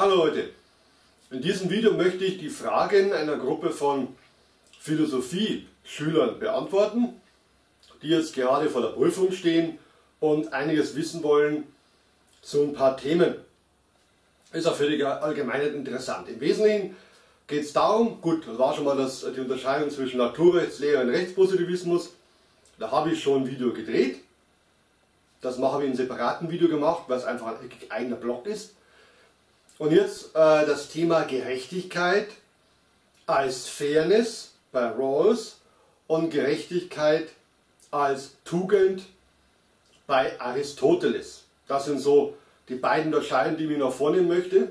Hallo Leute, in diesem Video möchte ich die Fragen einer Gruppe von Philosophie-Schülern beantworten, die jetzt gerade vor der Prüfung stehen und einiges wissen wollen zu ein paar Themen. Ist auch für die Allgemeinheit interessant. Im Wesentlichen geht es darum, gut, das war schon mal das, die Unterscheidung zwischen Naturrechtslehre und Rechtspositivismus, da habe ich schon ein Video gedreht. Das mache ich in einem separaten Video gemacht, weil es einfach ein eigener Blog ist. Und jetzt äh, das Thema Gerechtigkeit als Fairness bei Rawls und Gerechtigkeit als Tugend bei Aristoteles. Das sind so die beiden Unterscheidungen, die ich noch vornehmen möchte.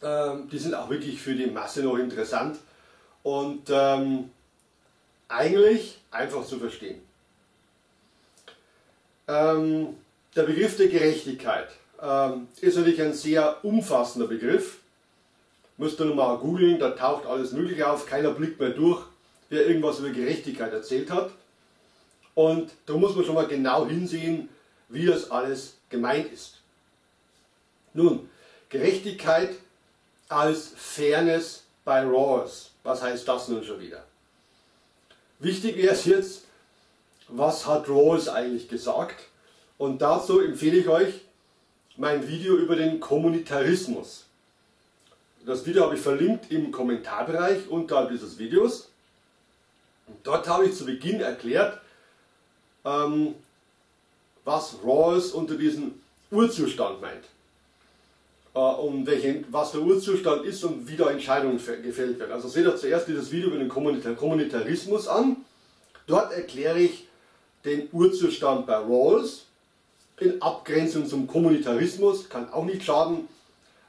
Ähm, die sind auch wirklich für die Masse noch interessant und ähm, eigentlich einfach zu verstehen. Ähm, der Begriff der Gerechtigkeit ähm, ist natürlich ein sehr umfassender Begriff. Müsst ihr nur mal googeln, da taucht alles Mögliche auf, keiner blickt mehr durch, wer irgendwas über Gerechtigkeit erzählt hat. Und da muss man schon mal genau hinsehen, wie das alles gemeint ist. Nun, Gerechtigkeit als Fairness bei Rawls. Was heißt das nun schon wieder? Wichtig wäre es jetzt, was hat Rawls eigentlich gesagt? Und dazu empfehle ich euch mein Video über den Kommunitarismus. Das Video habe ich verlinkt im Kommentarbereich unterhalb dieses Videos. Und dort habe ich zu Beginn erklärt, ähm, was Rawls unter diesem Urzustand meint. Äh, um welchen, was der Urzustand ist und wie da Entscheidungen gefällt werden. Also seht ihr zuerst dieses Video über den Kommunitarismus an. Dort erkläre ich den Urzustand bei Rawls in Abgrenzung zum Kommunitarismus, kann auch nicht schaden,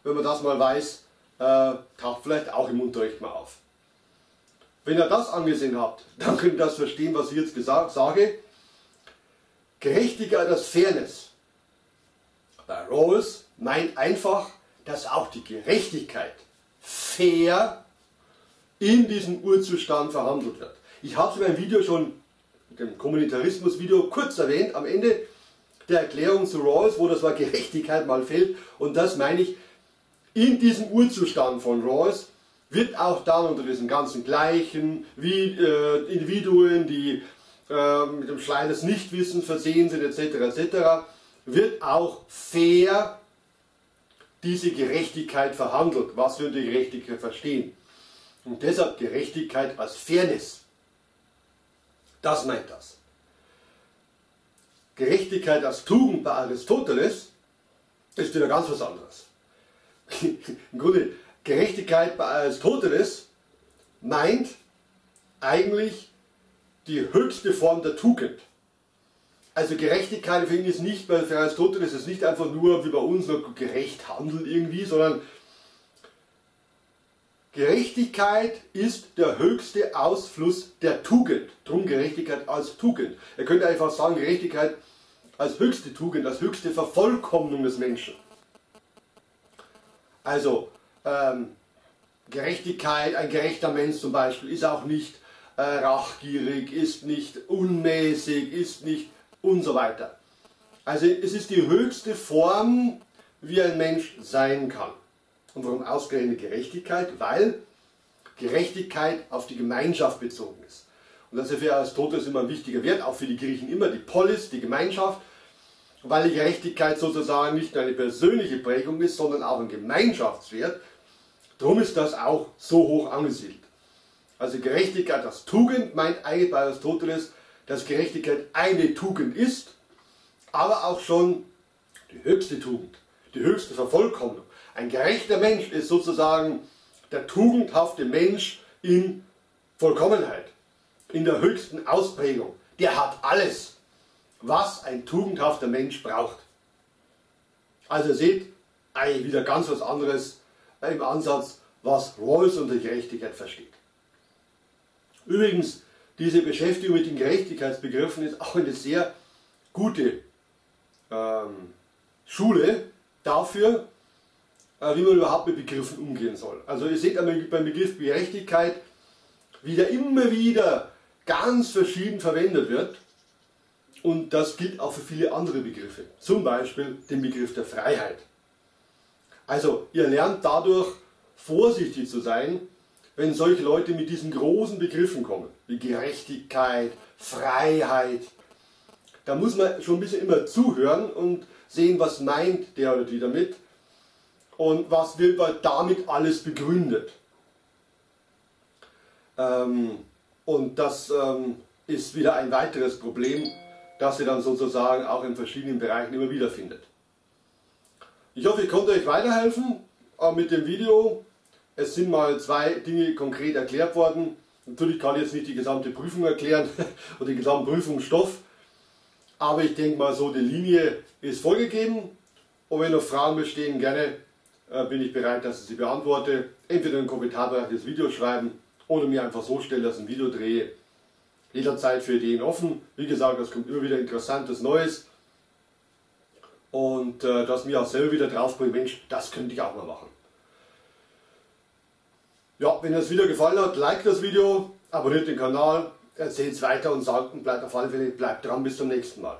wenn man das mal weiß, äh, taucht vielleicht auch im Unterricht mal auf. Wenn ihr das angesehen habt, dann könnt ihr das verstehen, was ich jetzt gesagt, sage. Gerechtigkeit als Fairness. Bei Rawls meint einfach, dass auch die Gerechtigkeit fair in diesem Urzustand verhandelt wird. Ich habe es in meinem Video schon, dem Kommunitarismus-Video, kurz erwähnt, am Ende der Erklärung zu Rawls, wo das Wort Gerechtigkeit mal fällt. Und das meine ich, in diesem Urzustand von Rawls wird auch dann unter diesen ganzen gleichen wie, äh, Individuen, die äh, mit dem Schleim des Nichtwissens versehen sind, etc., etc., wird auch fair diese Gerechtigkeit verhandelt, was wir unter Gerechtigkeit verstehen. Und deshalb Gerechtigkeit als Fairness. Das meint das. Gerechtigkeit als Tugend bei Aristoteles ist wieder ganz was anderes. Im Grunde, Gerechtigkeit bei Aristoteles meint eigentlich die höchste Form der Tugend. Also Gerechtigkeit für ihn ist nicht, weil für Aristoteles ist es nicht einfach nur wie bei uns nur gerecht handeln irgendwie, sondern Gerechtigkeit ist der höchste Ausfluss der Tugend. Drum Gerechtigkeit als Tugend. Er könnte einfach sagen, Gerechtigkeit als höchste Tugend, als höchste Vervollkommnung des Menschen. Also ähm, Gerechtigkeit, ein gerechter Mensch zum Beispiel, ist auch nicht äh, rachgierig, ist nicht unmäßig, ist nicht und so weiter. Also es ist die höchste Form, wie ein Mensch sein kann. Und warum ausgerechnet Gerechtigkeit? Weil Gerechtigkeit auf die Gemeinschaft bezogen ist. Und das ist für Aristoteles immer ein wichtiger Wert, auch für die Griechen immer, die Polis, die Gemeinschaft, weil die Gerechtigkeit sozusagen nicht nur eine persönliche Prägung ist, sondern auch ein Gemeinschaftswert. Darum ist das auch so hoch angesiedelt. Also Gerechtigkeit als Tugend meint eigentlich bei Aristoteles, dass Gerechtigkeit eine Tugend ist, aber auch schon die höchste Tugend, die höchste Vervollkommnung. Ein gerechter Mensch ist sozusagen der tugendhafte Mensch in Vollkommenheit, in der höchsten Ausprägung. Der hat alles, was ein tugendhafter Mensch braucht. Also seht, eigentlich wieder ganz was anderes im Ansatz, was Rawls unter Gerechtigkeit versteht. Übrigens, diese Beschäftigung mit den Gerechtigkeitsbegriffen ist auch eine sehr gute ähm, Schule dafür, äh, wie man überhaupt mit Begriffen umgehen soll. Also ihr seht beim Begriff Gerechtigkeit, wie der immer wieder ganz verschieden verwendet wird. Und das gilt auch für viele andere Begriffe. Zum Beispiel den Begriff der Freiheit. Also ihr lernt dadurch vorsichtig zu sein, wenn solche Leute mit diesen großen Begriffen kommen, wie Gerechtigkeit, Freiheit. Da muss man schon ein bisschen immer zuhören und sehen, was meint der oder die damit und was wird damit alles begründet. Ähm, und das ähm, ist wieder ein weiteres Problem, das ihr dann sozusagen auch in verschiedenen Bereichen immer wieder findet. Ich hoffe, ich konnte euch weiterhelfen mit dem Video. Es sind mal zwei Dinge konkret erklärt worden. Natürlich kann ich jetzt nicht die gesamte Prüfung erklären oder den gesamten Prüfungsstoff, aber ich denke mal so, die Linie ist vorgegeben und wenn noch Fragen bestehen, gerne bin ich bereit, dass ich sie beantworte. Entweder in den Kommentarbereich des Videos schreiben oder mir einfach so stellen, dass ich ein Video drehe. Jederzeit für Ideen offen. Wie gesagt, es kommt immer wieder interessantes Neues. Und äh, dass mir auch selber wieder drauf bringt, Mensch, das könnte ich auch mal machen. Ja, wenn das Video gefallen hat, like das Video, abonniert den Kanal, erzählt es weiter und sagt bleibt auf alle Fälle, bleibt dran, bis zum nächsten Mal.